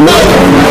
No.